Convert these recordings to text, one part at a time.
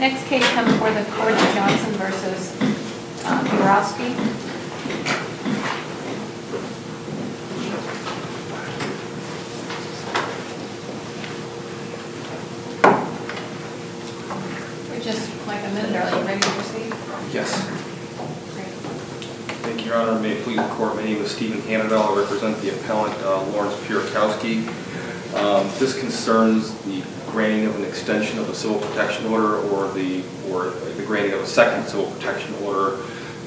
Next case comes before the court of Johnson versus uh, Borowski. We're just like a minute early, ready to proceed? Yes. Great. Thank you, Your Honor. May it please the court, my name is Stephen Hannadel. I represent the appellant uh, Lawrence Pierkowski. Um, This concerns the granting of an extension of the civil protection order or the, or the granting of a second civil protection order.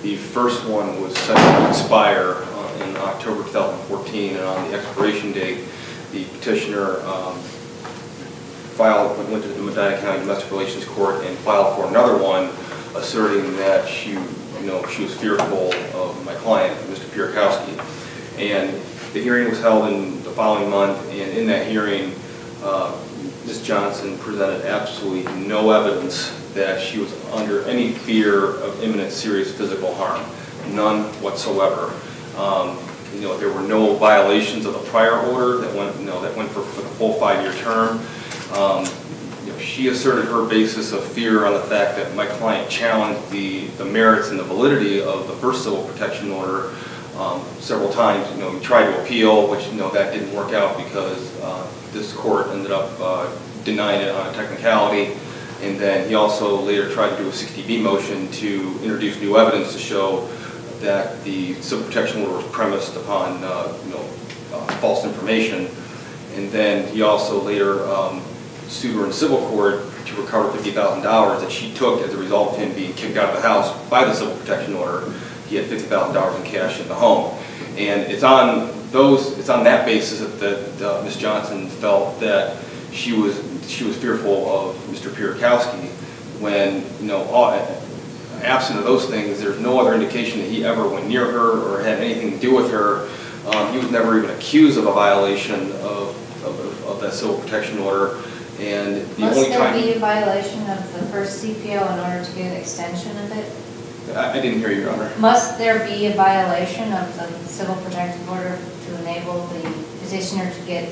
The first one was set to expire uh, in October 2014, and on the expiration date, the petitioner um, filed, went to the Medina County Domestic Relations Court and filed for another one asserting that she, you know, she was fearful of my client, Mr. Pierkowski. And the hearing was held in the following month, and in that hearing, uh, Ms. Johnson presented absolutely no evidence that she was under any fear of imminent serious physical harm, none whatsoever. Um, You know, there were no violations of the prior order that went, you know, that went for for the full five-year term. Um, you know, She asserted her basis of fear on the fact that my client challenged the, the merits and the validity of the first civil protection order um, several times. You know, we tried to appeal, which, you know, that didn't work out because uh, this court ended up uh, denying it on a technicality. And then he also later tried to do a 60B motion to introduce new evidence to show that the civil protection order was premised upon, uh, you know, uh, false information. And then he also later um, sued her in civil court to recover $50,000 that she took as a result of him being kicked out of the house by the civil protection order. He had $50,000 in cash in the home. And it's on those, it's on that basis that, uh, Ms. Johnson felt that she was, she was fearful of Mr. Pierkowski when, you know, all, absent of those things, there's no other indication that he ever went near her or had anything to do with her. Um, he was never even accused of a violation of, of, of that civil protection order. And the Must only there time. be a violation of the first CPO in order to get an extension of it? I, I didn't hear you, Your Honor. Must there be a violation of the civil protective order to enable the petitioner to get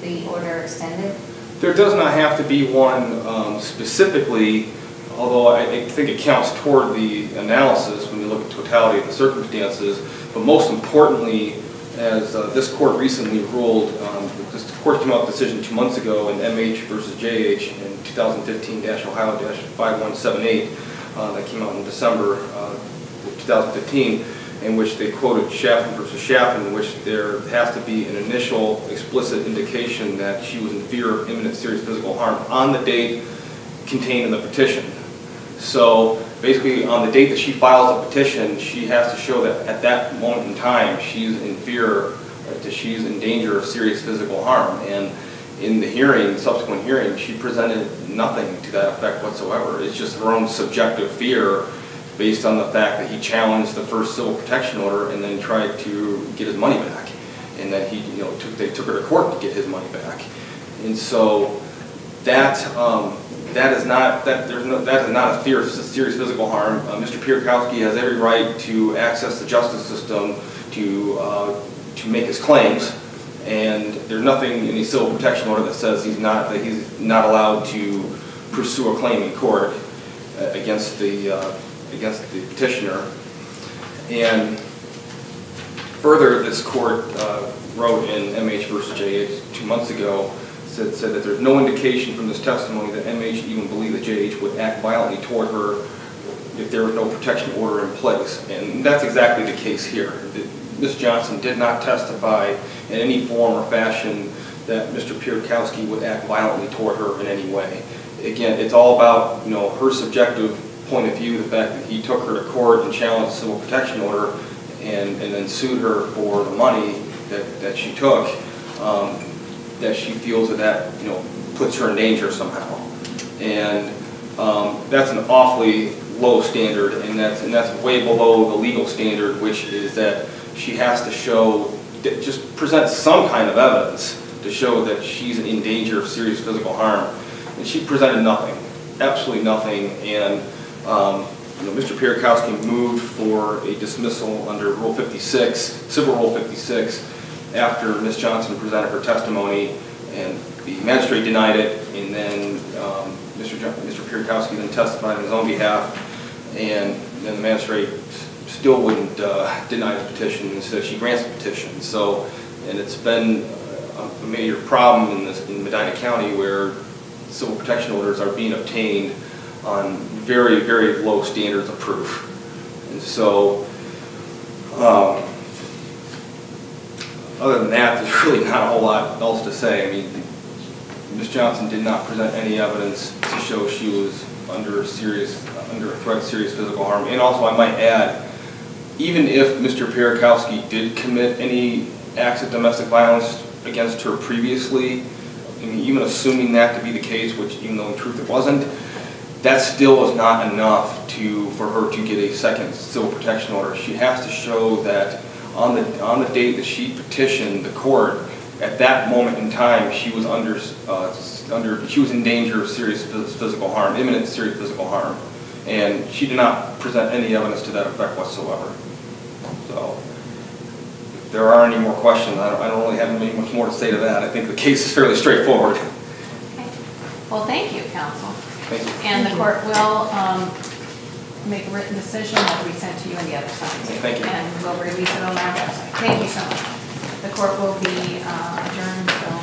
the order extended? There does not have to be one um, specifically, although I I think it counts toward the analysis when you look at totality of the circumstances. But most importantly, as uh, this court recently ruled, um, this court came out with a decision two months ago in MH versus JH in 2015-Ohio-5178 uh, that came out in December uh, of 2015, in which they quoted Chaffin versus Chaffin, in which there has to be an initial explicit indication that she was in fear of imminent serious physical harm on the date contained in the petition. So basically, on the date that she files a petition, she has to show that at that moment in time, she's in fear, that she's in danger of serious physical harm. And in the hearing, subsequent hearing, she presented nothing to that effect whatsoever. It's just her own subjective fear based on the fact that he challenged the first civil protection order and then tried to get his money back. And then he, you know, took, they took her to court to get his money back. And so that, um, that is not, that, there's no, that is not a fear of serious physical harm. Uh, Mr. Pierkowski has every right to access the justice system to, uh, to make his claims. And there's nothing in the civil protection order that says he's not, that he's not allowed to pursue a claim in court uh, against the, uh, against the petitioner. And further, this court uh, wrote in MH versus JH two months ago, said, said that there's no indication from this testimony that MH even believed that JH would act violently toward her if there was no protection order in place. And that's exactly the case here. Ms. Johnson did not testify in any form or fashion that Mr. Pierkowski would act violently toward her in any way. Again, it's all about, you know, her subjective point of view, the fact that he took her to court and challenged the civil protection order and, and then sued her for the money that, that she took, um, that she feels that that, you know, puts her in danger somehow. And um, that's an awfully low standard, and that's, and that's way below the legal standard, which is that she has to show, just present some kind of evidence to show that she's in danger of serious physical harm. And she presented nothing, absolutely nothing, and um, you know, Mr. Pierkowski moved for a dismissal under Rule 56, Civil Rule 56, after Ms. Johnson presented her testimony, and the magistrate denied it, and then um, Mr. Mr. Mr. Pierkowski then testified on his own behalf, and then the magistrate still wouldn't uh, deny the petition, and said she grants the petition. So, and it's been a major problem in this, in Medina County where civil protection orders are being obtained on very, very low standards of proof. And so, um, other than that, there's really not a whole lot else to say. I mean, Ms. Johnson did not present any evidence to show she was under serious, under a threat of serious physical harm. And also, I might add, even if Mr. Pierikowski did commit any acts of domestic violence against her previously, I mean, even assuming that to be the case, which even though in truth it wasn't, that still is not enough to, for her to get a second civil protection order. She has to show that on the, on the date that she petitioned the court, at that moment in time, she was under, uh, under, she was in danger of serious phys- physical harm, imminent serious physical harm. And she did not present any evidence to that effect whatsoever. So, if there are any more questions, I don't, I don't really have any much more to say to that. I think the case is fairly straightforward. Okay. Well, thank you, counsel. Thank you. And the court will um, make a written decision that we sent to you and the other side. Thank you. And we'll release it on our website. Thank you so much. The court will be uh, adjourned till